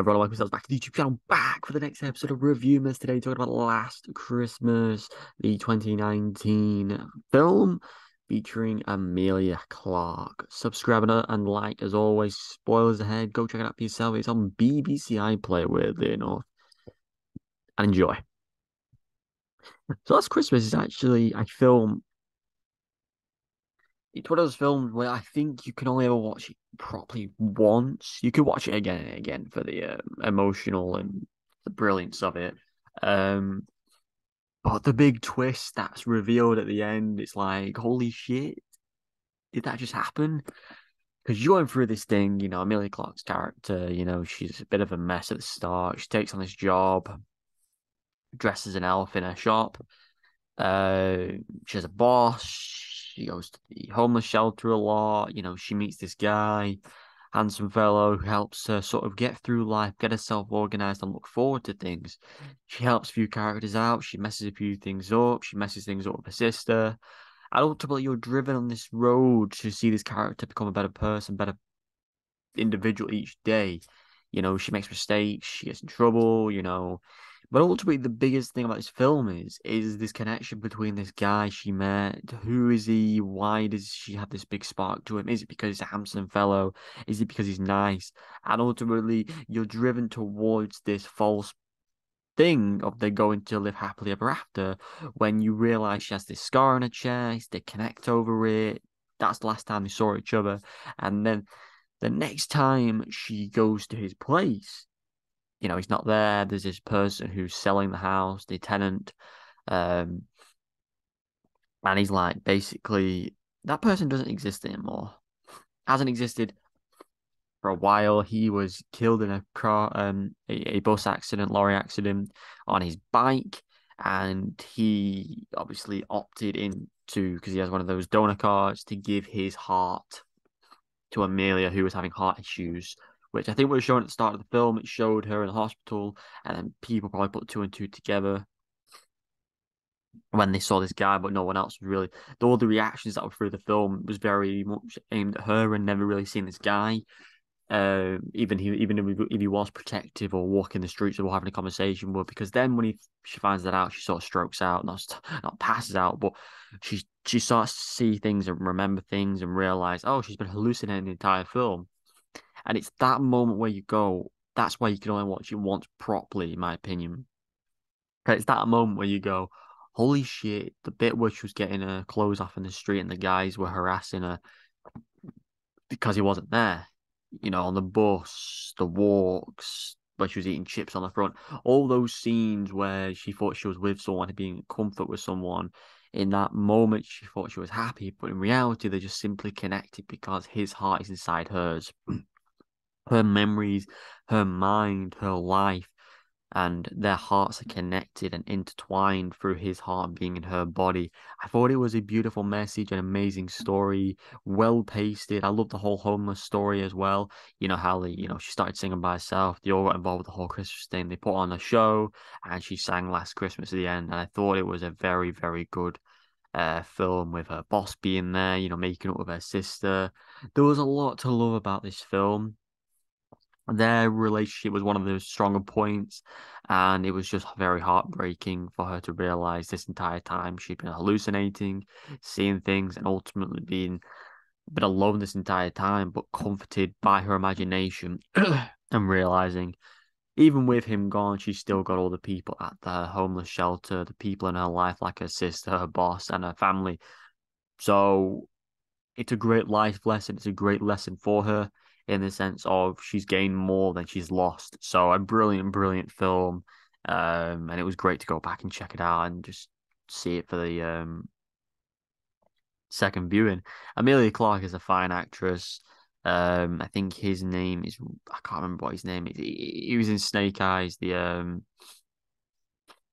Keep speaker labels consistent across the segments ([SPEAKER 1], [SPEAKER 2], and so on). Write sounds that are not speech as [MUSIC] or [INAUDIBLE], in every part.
[SPEAKER 1] everyone, welcome back to the YouTube channel, back for the next episode of Reviewmas today, talking about Last Christmas, the 2019 film featuring Emilia Clarke. Subscribe uh, and like, as always, spoilers ahead, go check it out for yourself, it's on BBC iPlayer, weirdly enough, and enjoy. So Last Christmas is actually a film it's one of those films where I think you can only ever watch it properly once. You could watch it again and again for the uh, emotional and the brilliance of it. Um, but the big twist that's revealed at the end, it's like, holy shit, did that just happen? Because you're going through this thing, you know, Emilia Clarke's character, you know, she's a bit of a mess at the start. She takes on this job, dresses an elf in her shop. Uh, she has a boss she goes to the homeless shelter a lot. You know, she meets this guy, handsome fellow, who helps her sort of get through life, get herself organized, and look forward to things. She helps a few characters out. She messes a few things up. She messes things up with her sister. And ultimately, you're driven on this road to see this character become a better person, better individual each day. You know, she makes mistakes, she gets in trouble, you know, but ultimately, the biggest thing about this film is is this connection between this guy she met. Who is he? Why does she have this big spark to him? Is it because he's a handsome fellow? Is it because he's nice? And ultimately, you're driven towards this false thing of they're going to live happily ever after. When you realize she has this scar on her chest, they connect over it. That's the last time they saw each other, and then the next time she goes to his place you know, he's not there. There's this person who's selling the house, the tenant. Um, and he's like, basically, that person doesn't exist anymore. Hasn't existed for a while. He was killed in a car, um, a, a bus accident, lorry accident on his bike. And he obviously opted into, because he has one of those donor cards, to give his heart to Emilia, who was having heart issues which I think was shown at the start of the film. It showed her in the hospital, and then people probably put two and two together when they saw this guy, but no one else was really. All the reactions that were through the film was very much aimed at her and never really seen this guy. Uh, even he, even if he, if he was protective or walking the streets or having a conversation with, because then when he she finds that out, she sort of strokes out, not not passes out, but she she starts to see things and remember things and realize, oh, she's been hallucinating the entire film. And it's that moment where you go, that's why you can only watch it once properly, in my opinion. It's that moment where you go, holy shit, the bit where she was getting her clothes off in the street and the guys were harassing her because he wasn't there. You know, on the bus, the walks, where she was eating chips on the front, all those scenes where she thought she was with someone, being in comfort with someone. In that moment, she thought she was happy, but in reality, they just simply connected because his heart is inside hers. Her memories, her mind, her life, and their hearts are connected and intertwined through his heart being in her body. I thought it was a beautiful message, an amazing story, well pasted. I love the whole homeless story as well. You know how they, you know, she started singing by herself. They all got involved with the whole Christmas thing. They put on a show, and she sang Last Christmas at the end. And I thought it was a very, very good uh, film with her boss being there, you know, making up with her sister. There was a lot to love about this film their relationship was one of the stronger points, and it was just very heartbreaking for her to realize this entire time she'd been hallucinating, seeing things, and ultimately being been alone this entire time, but comforted by her imagination [CLEARS THROAT] and realizing even with him gone, she's still got all the people at the homeless shelter, the people in her life, like her sister, her boss, and her family. So it's a great life lesson. It's a great lesson for her in the sense of she's gained more than she's lost. So a brilliant, brilliant film. Um, and it was great to go back and check it out and just see it for the um second viewing. Emilia Clarke is a fine actress. Um, I think his name is I can't remember what his name is. He, he was in Snake Eyes, the um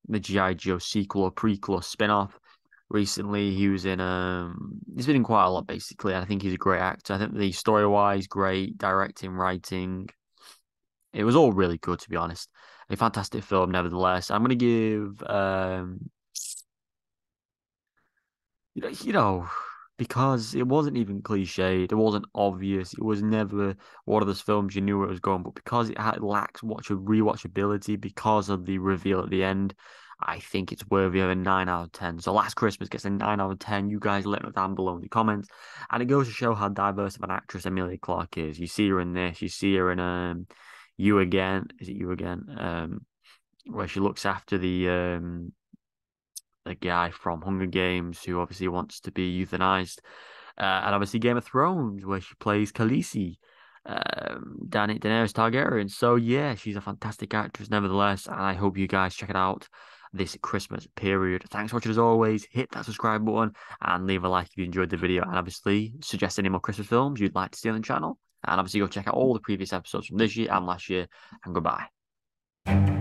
[SPEAKER 1] the GI Joe sequel or prequel or spin off recently. He was in um he's been in quite a lot basically. I think he's a great actor. I think the story wise, great, directing, writing. It was all really good to be honest. A fantastic film, nevertheless. I'm gonna give um you know, you know because it wasn't even cliched, it wasn't obvious, it was never one of those films you knew where it was going, but because it had lacks watch rewatchability because of the reveal at the end, I think it's worthy of a 9 out of 10. So Last Christmas gets a 9 out of 10. You guys let me down below in the comments. And it goes to show how diverse of an actress Emilia Clarke is. You see her in this, you see her in um, You Again. Is it You Again? Um, where she looks after the um, the guy from Hunger Games who obviously wants to be euthanized. Uh, and obviously Game of Thrones, where she plays Khaleesi, um, Dan- Daenerys Targaryen. So yeah, she's a fantastic actress, nevertheless. And I hope you guys check it out this Christmas period. Thanks for watching as always. Hit that subscribe button and leave a like if you enjoyed the video. And obviously, suggest any more Christmas films you'd like to see on the channel. And obviously, go check out all the previous episodes from this year and last year. And goodbye.